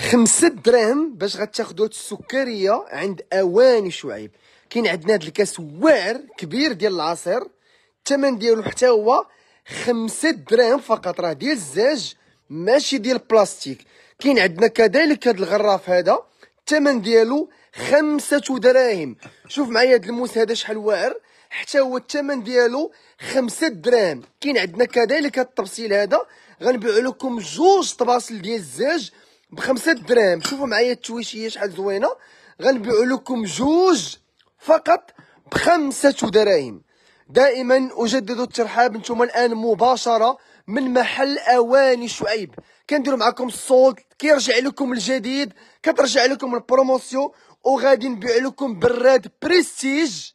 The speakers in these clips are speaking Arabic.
خمسة دراهم باش غتاخدو هاد السكرية عند أواني شعيب. كاين عندنا هاد الكاس واعر كبير ديال العصير. الثمن ديالو حتى هو خمسة دراهم فقط راه ديال الزاج ماشي ديال البلاستيك. كاين عندنا كذلك هاد الغراف هذا. الثمن ديالو خمسة دراهم. شوف معايا هاد الموس هذا شحال واعر. حتى هو الثمن ديالو خمسة دراهم كاين عندنا كذلك هاد الطبسيل هذا. غنبيعو لكم جوج طباسل ديال الزاج بخمسة دراهم شوفوا معايا التويشيه شحال زوينة. غنبيعو لكم جوج فقط بخمسة دراهم. دائما أجدد الترحاب نتوما الآن مباشرة من محل أواني شعيب. كنديروا معكم ال solde كيرجع لكم الجديد كترجع لكم ال promotion وغادي نبيع لكم براد بريستيج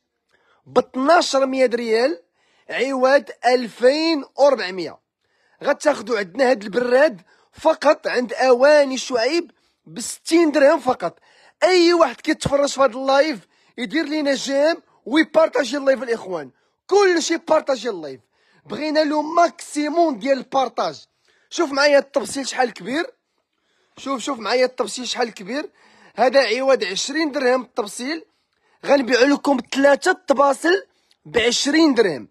ب 1200 ريال عوض 2400 غتاخدوا عندنا هاد البراد فقط عند أواني شعيب ب 60 درهم فقط. أي واحد كيتفرج في هذا ال live يدير لينا j'aime ويبارطاجي ال live الإخوان. كلشي بارطاجي ال live. بغينا له maximum ديال ال partage. شوف معايا التبسيل شحال كبير. شوف شوف معايا التبسيل شحال كبير. هذا عوض 20 درهم التبسيل غنبيع لكم ثلاثة طباسل ب 20 درهم.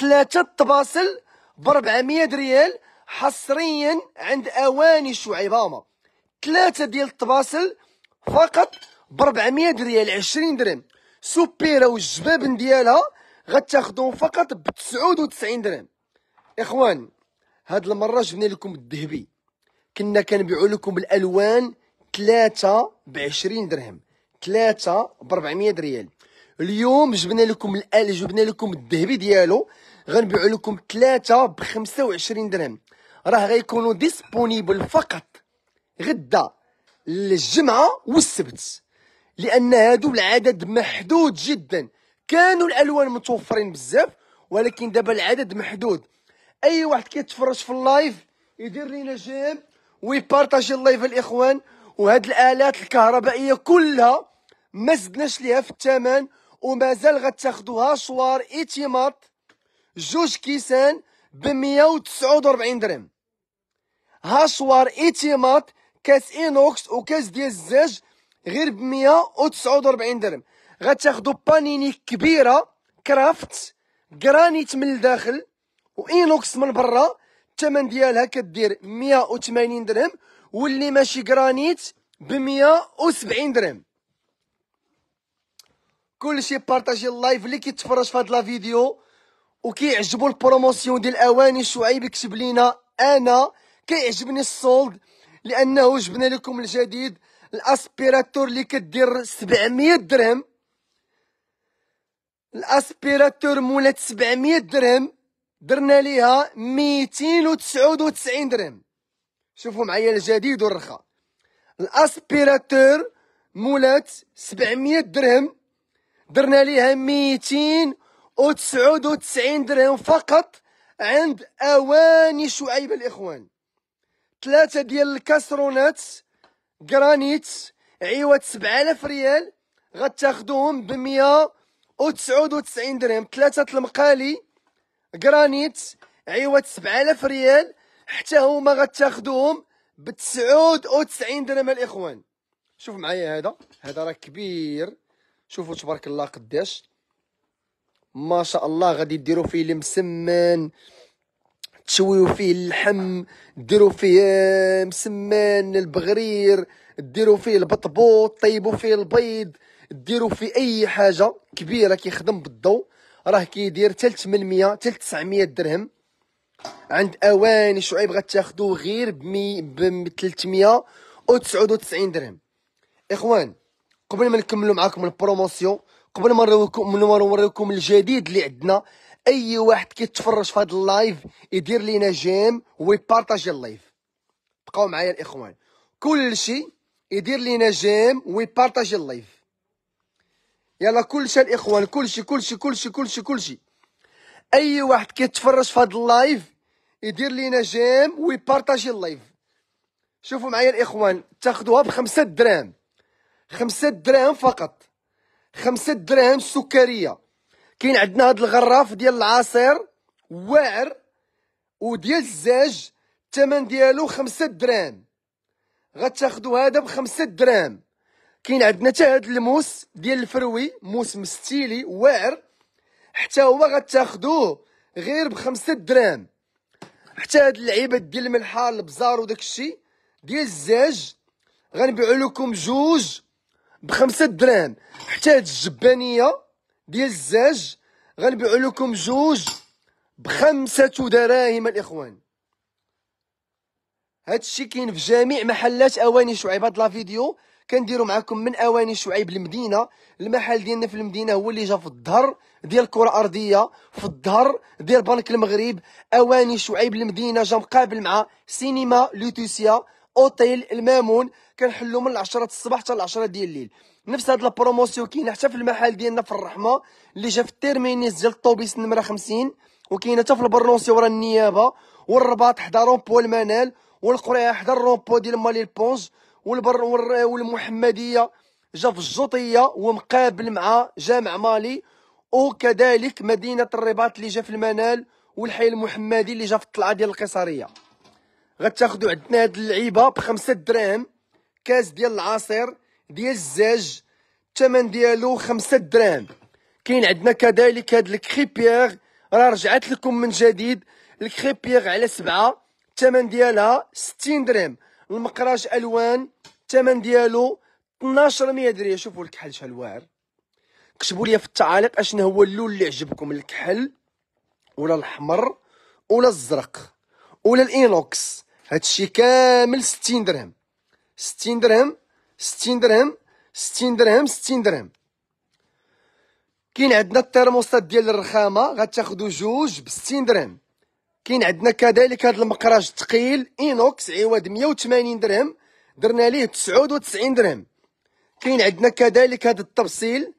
ثلاثة طباسل ب 400 ريال. حصريا عند أواني شعيبامه ثلاثة ديال الطباسل فقط ب 400 ريال 20 درهم. سوبيرا والجبابن ديالها غتاخدوهم فقط ب 99 درهم. إخوان هاد المرة جبنا لكم الذهبي. كنا كنبيعوا لكم الالوان ثلاثة ب 20 درهم. ثلاثة ب 400 ريال. اليوم جبنا لكم الال جبنا لكم الذهبي ديالو. غنبيعوا لكم ثلاثة ب 25 درهم. راه غيكونوا disponible فقط غدا الجمعة والسبت. لأن هادو العدد محدود جدا. كانوا الألوان متوفرين بزاف ولكن دابا العدد محدود. أي واحد كيتفرج في ال live يدير لينا j'aime ويبارطاجي ال live الإخوان وهاد الآلات الكهربائية كلها ما زدناش ليها في الثمن ومازال غتاخدو hachoir Ultimate جوج كيسان ب 149 درهم. hachoir Ultimate كاس inox وكاس ديال الزاج غير ب 149 درهم. غتاخدو panini كبيرة Kraft جرانيت من الداخل و inox من برا. الثمن ديالها كدير 180 درهم واللي ماشي جرانيت ب 170 درهم. كلشي بارطاجي ال live اللي كيتفرج في هاد la vidéo وكيعجبو ال promotion ديال أواني شعيب يكتب لينا أنا كيعجبني ال solde لأنه جبنا لكم الجديد ال aspirateur اللي كدير 700 درهم. الأسبيراتور مولات 700 درهم درنا ليها 299 درهم. شوفوا معايا الجديد والرخا. الأسبيراتور مولات 700 درهم درنا ليها 299 درهم فقط عند أواني شعيب الإخوان. ثلاثة ديال الكاسرونات جرانيت عوض 7000 ريال غتاخدوهم ب 199 درهم. ثلاثة المقالي جرانيت عوض 7000 ريال حتى هما غتاخدوهم ب 99 درهم. الإخوان شوف معايا هذا. هذا راه كبير. شوفوا تبارك الله قداش ما شاء الله غادي ديروا فيه المسمن تشويو فيه اللحم ديروا فيه مسمان البغرير ديروا فيه البطبوط طيبوا فيه البيض ديروا فيه أي حاجة كبيرة كيخدم بالضوء راه كيدير حتى 800 حتى 900 درهم. عند أواني شعيب غتاخدوه غير ب 399 درهم. إخوان قبل ما نكملوا معاكم البروموسيون قبل ما نوريكم نوريكم الجديد اللي عندنا أي واحد كيتفرج في هذا ال live يدير لينا j'aime ويبارطاجي ال live. بقاو معايا الإخوان. كلشي يدير لينا j'aime ويبارطاجي ال live. يلا كلشي الإخوان كلشي كلشي كلشي كلشي كلشي. أي واحد كيتفرج في هذا ال live يدير لينا j'aime ويبارطاجي ال live. شوفوا معايا الإخوان تاخذوها بخمسة دراهم خمسة دراهم فقط. خمسة دراهم سكرية. كاين عندنا هاد الغراف ديال العصير واعر وديال الزاج الثمن ديالو خمسة دراهم غتاخدو هذا بخمسة دراهم كاين عندنا حتى هاد الموس ديال الفروي موس مستيلي واعر حتى هو غتاخدوه غير بخمسة دراهم حتى هاد اللعيبات ديال الملحه البزار وداك الشيء ديال الزاج غنبيعو لكم جوج بخمسة دراهم حتى هاد الجبانية ديال الزاج غنبيعو لكم جوج بخمسة دراهم الإخوان. هادشي كاين في جميع محلات أواني شعيب. هاد لا فيديو كنديرو معكم من أواني شعيب المدينة. المحل ديالنا في المدينة هو اللي جا في الظهر ديال الكرة ارضيه في الظهر ديال بنك المغرب أواني شعيب المدينة جا مقابل مع سينما لوتوسيا أوتيل المامون. كنحلو من 10 الصباح حتى 10 ديال الليل. نفس هاد ال promotion كاينة حتى في المحل ديالنا في الرحمه اللي جا في ال terminus ديال الطوبيس نمرة 50 وكاينه حتى في البرنوسي ورا النيابة والرباط حدا رومبو المنال والقريه حدا الرومبو ديال مالي البونج والبر والمحمدية جا في الجوطية ومقابل مع جامع مالي وكذلك مدينة الرباط اللي جا في المنال والحي المحمدي اللي جا في الطلعة ديال القيصرية. غتاخدوا عندنا هاد اللعيبة بخمسة دراهم كاس ديال العصير ديال الزاج الثمن ديالو خمسة دراهم كاين عندنا كذلك هاد ال crêpière. راه رجعت لكم من جديد. ال crêpière على سبعة الثمن ديالها ستين درهم. المقراج ألوان الثمن ديالو 1200 درهم شوفوا الكحل شحال واعر. كتبوا لي في التعاليق أشنو هو اللون اللي عجبكم الكحل ولا الأحمر ولا الزرق ولا ال inox. هادشي كامل 60 درهم. 60 درهم. 60 درهم 60 درهم 60 درهم كاين عندنا الترموسات ديال الرخامه غتاخدو جوج ب 60 درهم كاين عندنا كذلك هذا المقراج ثقيل inox عوض 180 درهم درنا ليه 99 درهم كاين عندنا كذلك هذا التبصيل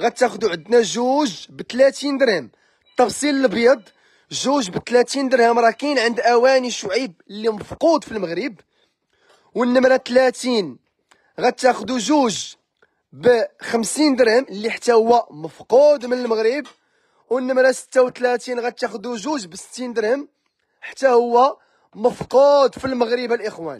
غتاخدو عندنا جوج ب 30 درهم التبصيل الابيض جوج ب 30 درهم راه كاين عند اواني شعيب اللي مفقود في المغرب والنمره 30 غتاخدو جوج ب 50 درهم اللي حتى هو مفقود من المغرب والنمرة 36 غتاخدو جوج ب 60 درهم حتى هو مفقود في المغرب الإخوان.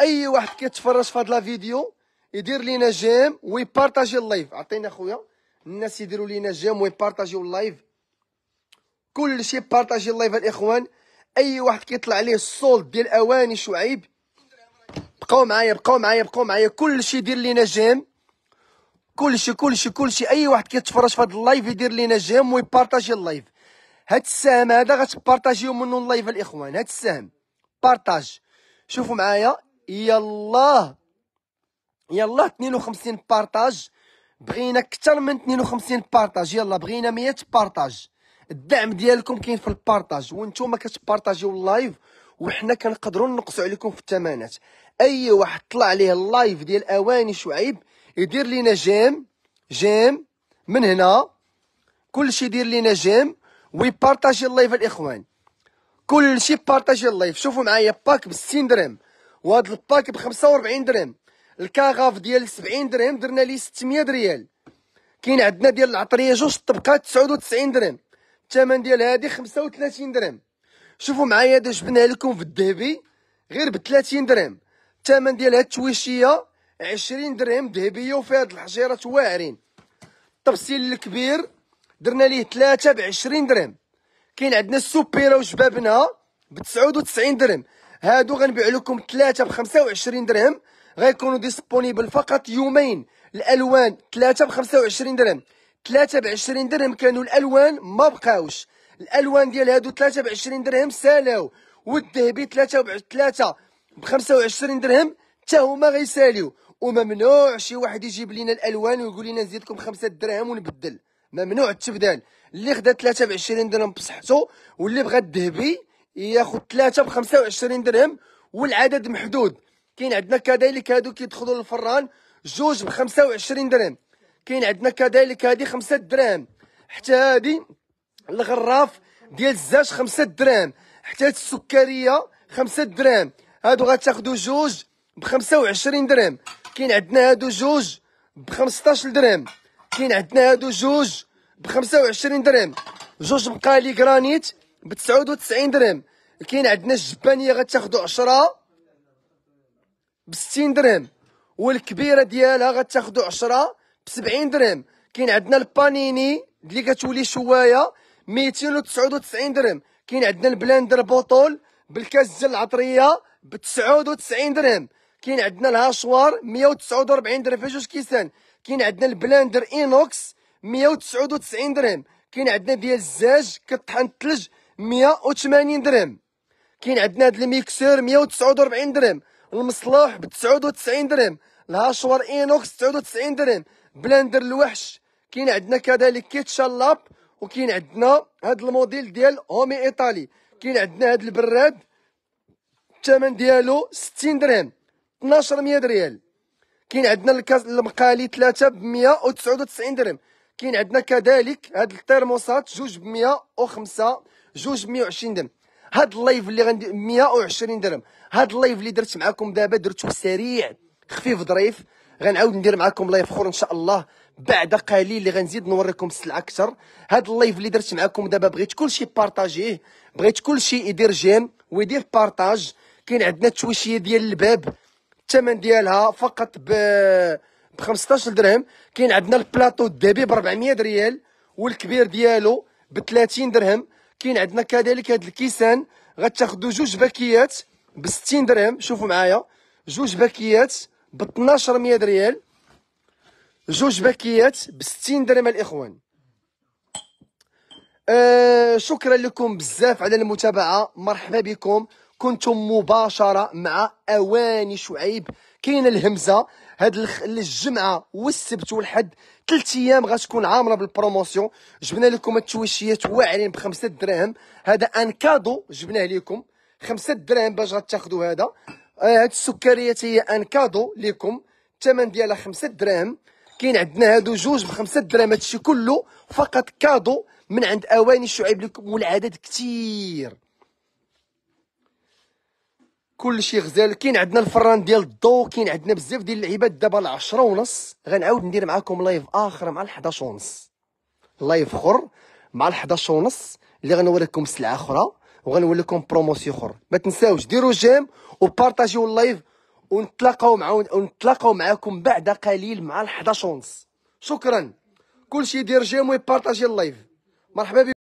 أي واحد كيتفرج في هذا الفيديو يدير لينا j'aime ويبارطاجي ال live. عطينا خويا الناس يديروا لينا j'aime ويبارطاجيو ال live. كلشي بارطاجي ال live الإخوان. أي واحد كيطلع عليه ال solde ديال أواني شعيب بقاو معايا بقاو معايا بقاو معايا. كلشي يدير لينا j'aime. كلشي كلشي كلشي. أي واحد كيتفرج في هذا ال live يدير لينا j'aime ويبارطاجي ال live. هاد السهم هذا غتبارطاجيو منو ال live الإخوان. هاد السهم. partage. شوفوا معايا. يلاه يلا 52 partage. بغينا أكثر من 52 partage. يلا بغينا 100 partage. الدعم ديالكم كاين في ال partage. وأنتم كتبارطاجيو ال live وحنا كنقدروا نقصوا عليكم في الثمانات أي واحد طلع عليه ال live ديال أواني شعيب يدير لينا j'aime j'aime من هنا. كلشي يدير لينا j'aime ويبارطاجي ال live الإخوان. كلشي بارطاجي ال live شوفوا معايا pack ب 60 درهم وهذا ال pack ب 45 درهم. ال carafe ديال 70 درهم درنا ليه 600 ريال. كاين عندنا ديال العطرية جوج طبقات 99 درهم. الثمن ديال هذه 35 درهم. شوفوا معايا هذا جبناها لكم في الذهبي غير ب 30 درهم. الثمن ديال هاد التويشية 20 درهم ذهبية وفيها هاد الحجيرات واعرين. التفصيل الكبير درنا ليه 3 ب 20 درهم. كاين عندنا السوبيرة وجبابنها ب 99 درهم. هادو غنبيع لكم 3 ب 25 درهم. غيكونوا disponibles فقط يومين. الألوان 3 ب 25 درهم. 3 ب 20 درهم كانوا الألوان ما بقاوش. الألوان ديال هادو 3 ب 20 درهم سالاو. والذهبي 3 ب 3 ب 25 درهم حتى هما غيساليو. وممنوع شي واحد يجيب لنا الألوان ويقول لنا نزيدكم 5 دراهم ونبدل. ممنوع التبدال اللي خدا 3 ب 20 درهم بصحته واللي بغى الذهبي ياخذ 3 ب 25 درهم والعدد محدود. كاين عندنا كذلك هادو كيدخلوا للفران جوج ب 25 درهم. كاين عندنا كذلك هادي 5 دراهم حتى هادي الغراف ديال الزاج 5 دراهم حتى السكرية 5 دراهم هادو غتاخدو جوج ب 25 درهم. كاين عندنا هادو جوج ب 15 درهم. كاين عندنا هادو جوج ب 25 درهم. جوج مقالي granite granite ب 99 درهم. كاين عندنا الجبانيه غتاخدو 10 ب 60 درهم. والكبيرة ديالها غتاخدو 10 ب 70 درهم. كاين عندنا البانيني اللي كتولي شوايه 299 درهم. كاين عندنا ال blender بوطول بالكاس ديال العطرية. ب 99 درهم. كاين عندنا ال hachoir 149 درهم. في جوج كيسان؟ كاين عندنا ال blender inox 199 درهم. كاين عندنا ديال الزاج كطحن الثلج 180 درهم. كاين عندنا هاد ال mixeur 149 درهم. المصلوح ب 99 درهم. ال hachoir inox 99 درهم. blender الوحش. كاين عندنا كذلك كيتشالاب وكاين عندنا هاد الموديل ديال هومي إيطالي. كاين عندنا هاد البراد. الثمن ديالو 60 درهم 1200 ريال. كاين عندنا الكاس المقالي 3 ب 199 درهم. كاين عندنا كذلك هاد الترموسات جوج ب 105 جوج ب 120 درهم. هاد ال live اللي غندير 120 درهم. هاد ال live اللي درت معاكم دابا درتو سريع خفيف ظريف. غنعاود ندير معاكم live أخر إن شاء الله بعد قليل اللي غنزيد نوريكم السلعة أكثر. هاد ال live اللي درت معاكم دابا بغيت كلشي بارطاجيه بغيت كلشي يدير j'aime ويدير partage. كاين عندنا التويشيه ديال الباب الثمن ديالها فقط ب ب 15 درهم. كاين عندنا البلاطو الدبي ب 400 ريال والكبير ديالو ب 30 درهم. كاين عندنا كذلك هاد الكيسان غتاخدو جوج باكيات ب 60 درهم. شوفوا معايا جوج باكيات ب 1200 ريال. جوج باكيات ب 60 درهم الإخوان. آه شكرا لكم بزاف على المتابعة. مرحبا بكم. كنتم مباشرة مع أواني شعيب. كاينة الهمزة. هاد الجمعة والسبت والحد. ثلاث أيام غتكون عامرة بال promotion. جبنا لكم التويشيات واعرين بخمسة دراهم. هذا en cadeau جبناه لكم خمسة دراهم باش غتاخذوا هذا. آه هاد السكريات هي en cadeau لكم الثمن ديالها خمسة دراهم. كاين عندنا هادو جوج بخمسة دراهم. هادشي كله فقط cadeau من عند أواني شعيب لكم والعدد كتير. كلشي غزال. كاين عندنا الفران ديال الضو كاين عندنا بزاف ديال اللعيبات. دابا العشرة ونص غنعاود ندير معاكم live آخر مع الحداش ونص. live اخر مع الحداش ونص اللي غنوريكم سلعة أخرى وغنوري لكم promotion اخر ما تنساوش ديروا j'aime وبارطاجيو ال live ونتلاقاو مع ونتلاقاو معاكم بعد قليل مع الحداش ونص. شكرا. كلشي يدير j'aime ويبارطاجي ال live مرحبا بكم.